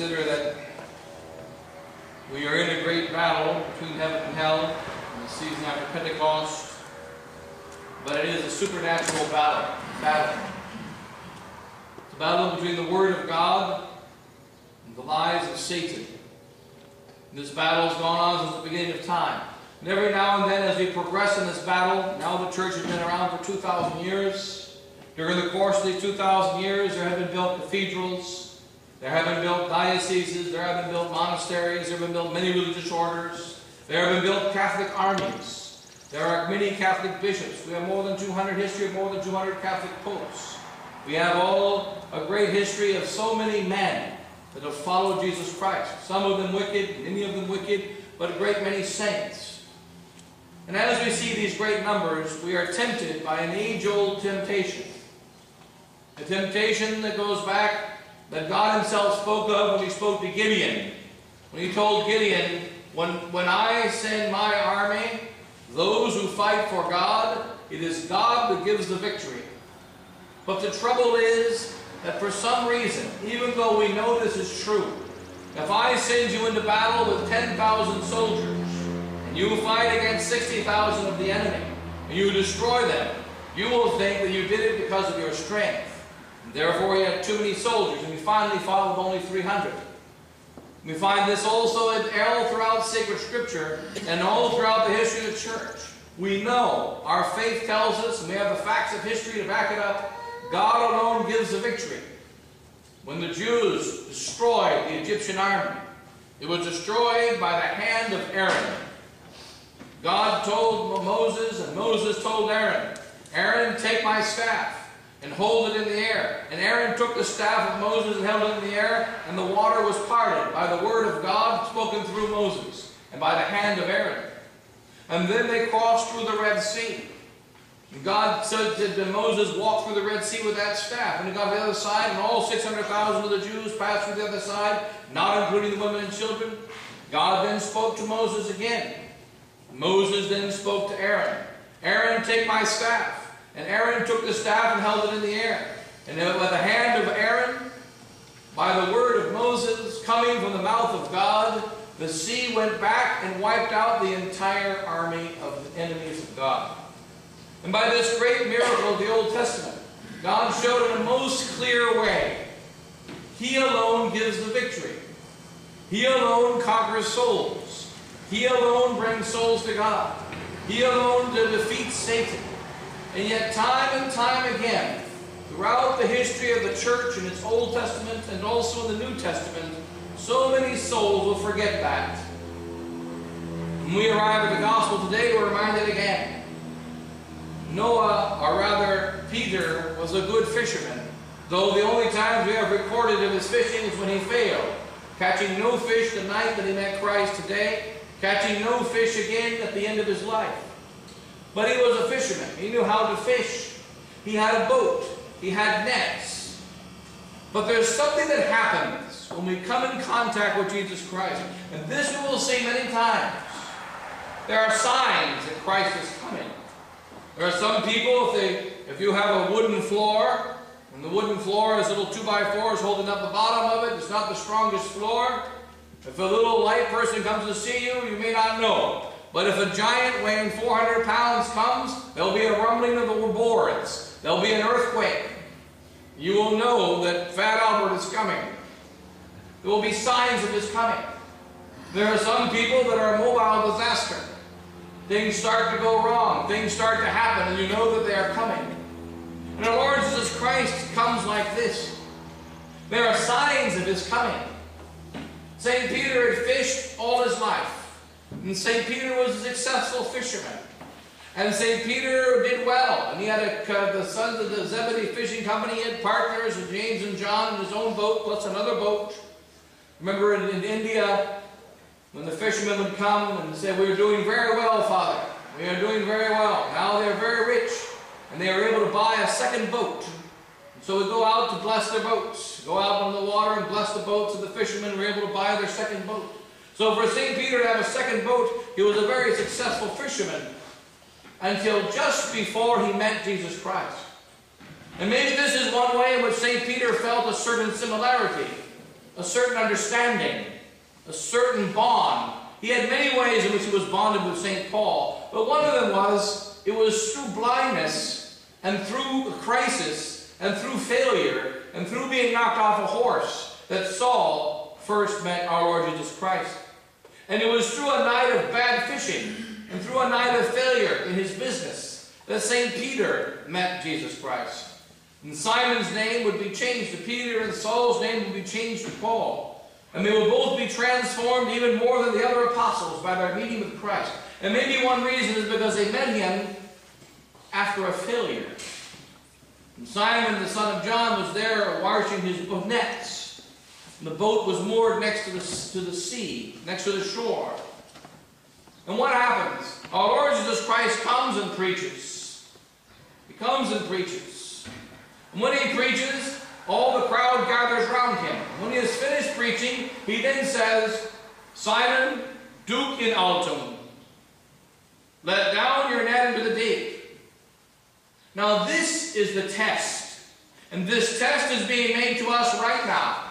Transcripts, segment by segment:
consider that we are in a great battle between heaven and hell in the season after Pentecost, but it is a supernatural battle. battle. It's a battle between the Word of God and the lies of Satan. And this battle has gone on since the beginning of time. And every now and then, as we progress in this battle, now the church has been around for 2,000 years. During the course of these 2,000 years, there have been built cathedrals, there have been built dioceses, there have been built monasteries, there have been built many religious orders, there have been built Catholic armies, there are many Catholic bishops. We have more than 200 history of more than 200 Catholic popes. We have all a great history of so many men that have followed Jesus Christ. Some of them wicked, many of them wicked, but a great many saints. And as we see these great numbers, we are tempted by an age-old temptation. A temptation that goes back, that God himself spoke of when he spoke to Gideon. When he told Gideon, when, when I send my army, those who fight for God, it is God that gives the victory. But the trouble is that for some reason, even though we know this is true, if I send you into battle with 10,000 soldiers, and you fight against 60,000 of the enemy, and you destroy them, you will think that you did it because of your strength. Therefore you had too many soldiers, and you finally fought with only 300. We find this also in all throughout sacred scripture and all throughout the history of the church. We know, our faith tells us, and we have the facts of history to back it up, God alone gives the victory. When the Jews destroyed the Egyptian army, it was destroyed by the hand of Aaron. God told Moses, and Moses told Aaron, Aaron, take my staff and hold it in the air. And Aaron took the staff of Moses and held it in the air, and the water was parted by the word of God spoken through Moses and by the hand of Aaron. And then they crossed through the Red Sea. And God said to Moses, walk through the Red Sea with that staff. And he got to the other side, and all 600,000 of the Jews passed through the other side, not including the women and children. God then spoke to Moses again. Moses then spoke to Aaron. Aaron, take my staff. And Aaron took the staff and held it in the air. And by the hand of Aaron, by the word of Moses, coming from the mouth of God, the sea went back and wiped out the entire army of the enemies of God. And by this great miracle of the Old Testament, God showed in a most clear way, He alone gives the victory. He alone conquers souls. He alone brings souls to God. He alone defeats Satan. And yet time and time again, throughout the history of the church in its Old Testament and also in the New Testament, so many souls will forget that. When we arrive at the gospel today, we're reminded again. Noah, or rather Peter, was a good fisherman, though the only times we have recorded of his fishing is when he failed, catching no fish the night that he met Christ today, catching no fish again at the end of his life. But he was a fisherman. He knew how to fish. He had a boat. He had nets. But there's something that happens when we come in contact with Jesus Christ. And this we will see many times. There are signs that Christ is coming. There are some people, if, they, if you have a wooden floor, and the wooden floor is little 2x4s holding up the bottom of it, it's not the strongest floor. If a little light person comes to see you, you may not know. But if a giant weighing 400 pounds comes, there'll be a rumbling of the boards. There'll be an earthquake. You will know that Fat Albert is coming. There will be signs of his coming. There are some people that are a mobile disaster. Things start to go wrong. Things start to happen, and you know that they are coming. And the Lord Jesus Christ comes like this. There are signs of his coming. St. Peter had fished all his life. And St. Peter was a successful fisherman. And St. Peter did well. And he had a, uh, the sons of the Zebedee Fishing Company. Had partners with James and John in his own boat, plus another boat. Remember in, in India, when the fishermen would come and say, we're doing very well, Father. We are doing very well. Now they're very rich. And they are able to buy a second boat. And so we go out to bless their boats. Go out on the water and bless the boats, and the fishermen were able to buy their second boat. So for St. Peter to have a second boat, he was a very successful fisherman until just before he met Jesus Christ. And maybe this is one way in which St. Peter felt a certain similarity, a certain understanding, a certain bond. He had many ways in which he was bonded with St. Paul, but one of them was it was through blindness and through crisis and through failure and through being knocked off a horse that Saul first met our Lord Jesus Christ. And it was through a night of bad fishing and through a night of failure in his business that St. Peter met Jesus Christ. And Simon's name would be changed to Peter, and Saul's name would be changed to Paul. And they would both be transformed even more than the other apostles by their meeting with Christ. And maybe one reason is because they met him after a failure. And Simon, the son of John, was there washing his nets. And the boat was moored next to the, to the sea, next to the shore. And what happens? Our Lord Jesus Christ comes and preaches. He comes and preaches. And when he preaches, all the crowd gathers round him. When he has finished preaching, he then says, Simon, duc in altum, let down your net into the deep. Now this is the test. And this test is being made to us right now.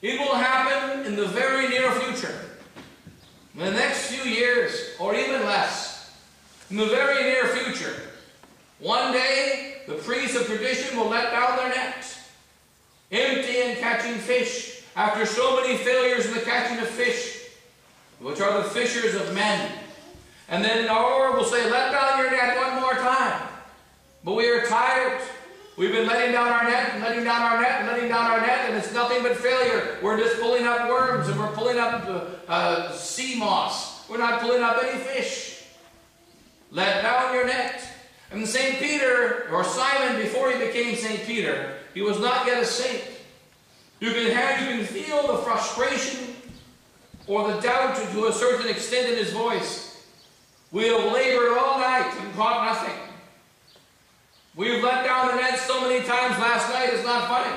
It will happen in the very near future. In the next few years, or even less. In the very near future. One day, the priests of tradition will let down their nets. Empty and catching fish. After so many failures in the catching of fish. Which are the fishers of men. And then our Lord will say, let down your net one more time. But we are tired. We've been letting down our net and letting down our net and letting down our net, and it's nothing but failure. We're just pulling up worms and we're pulling up uh, uh, sea moss. We're not pulling up any fish. Let down your net. And St. Peter, or Simon, before he became St. Peter, he was not yet a saint. You can have, you can feel the frustration or the doubt to a certain extent in his voice. We have labored all night and caught nothing. We've let down the net many times last night, it's not funny.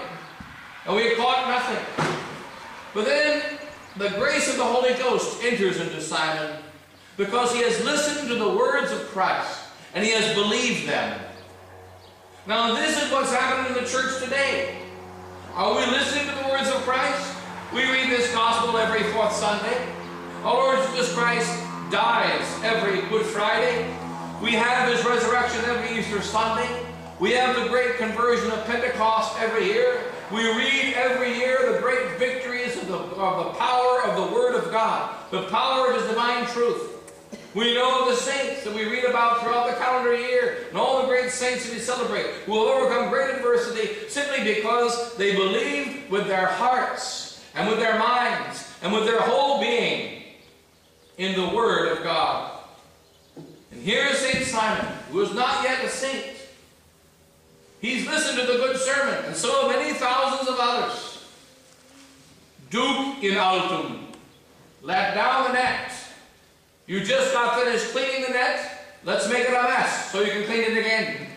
And we caught nothing. But then the grace of the Holy Ghost enters into Simon because he has listened to the words of Christ and he has believed them. Now this is what's happening in the church today. Are we listening to the words of Christ? We read this gospel every fourth Sunday. Our Lord Jesus Christ dies every Good Friday. We have his resurrection every Easter Sunday. We have the great conversion of Pentecost every year. We read every year the great victories of the, of the power of the Word of God, the power of His divine truth. We know the saints that we read about throughout the calendar year, and all the great saints that we celebrate who will overcome great adversity simply because they believed with their hearts and with their minds and with their whole being in the Word of God. And here is St. Simon, who is not yet a saint, He's listened to the good sermon, and so many thousands of others. Duc in altum. Let down the net. You just got finished cleaning the net. Let's make it a mess so you can clean it again.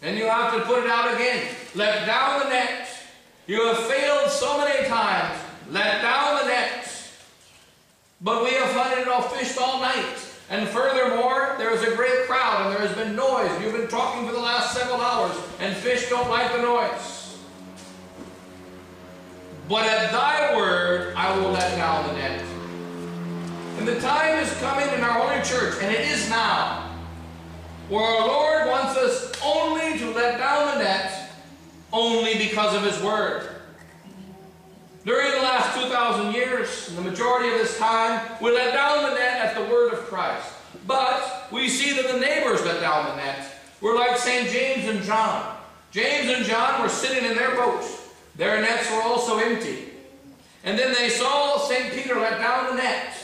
Then you have to put it out again. Let down the net. You have failed so many times. Let down the net. But we have hunted all fished all night. And furthermore, there is a great crowd and there has been noise. You've been talking for the last several hours, and fish don't like the noise. But at thy word I will let down the net. And the time is coming in our Holy Church, and it is now, where our Lord wants us only to let down the net only because of His Word. During the last 2,000 years, the majority of this time, we let down the net at the word of Christ. But we see that the neighbors let down the net. We're like St. James and John. James and John were sitting in their boats. Their nets were also empty. And then they saw St. Peter let down the net.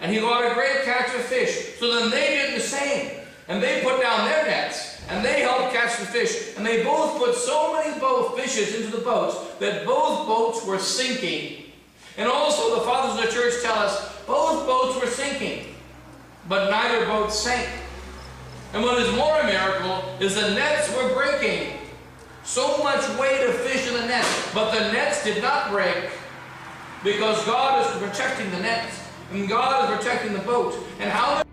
And he got a great catch of fish. So then they did the same. And they put down their nets and they helped catch the fish. And they both put so many both fishes into the boats that both boats were sinking. And also the fathers of the church tell us both boats were sinking, but neither boat sank. And what is more a miracle is the nets were breaking. So much weight of fish in the net, but the nets did not break because God is protecting the nets and God is protecting the boat. And how